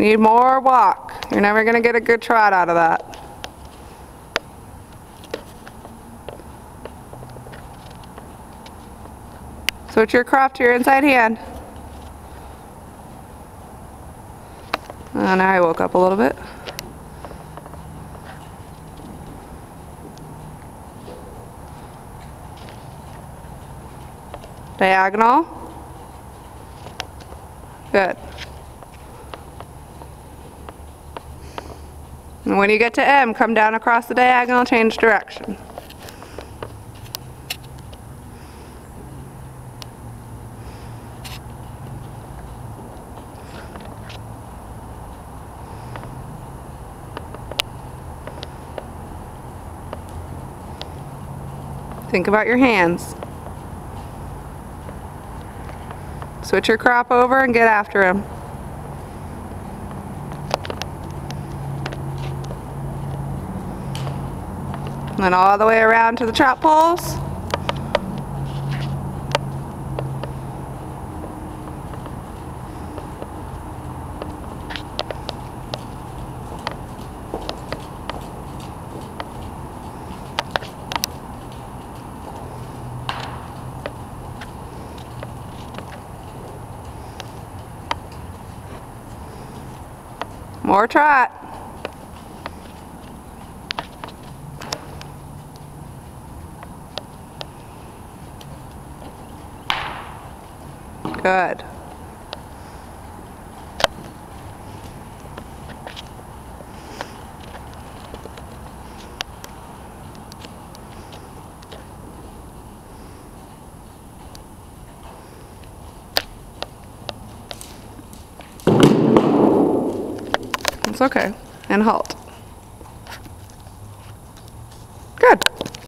You need more walk. You're never going to get a good trot out of that. Switch your crop to your inside hand. Now I woke up a little bit. Diagonal. Good. And when you get to M, come down across the diagonal, change direction. Think about your hands. Switch your crop over and get after him. And then all the way around to the trot poles. More trot. Good. It's okay. And halt.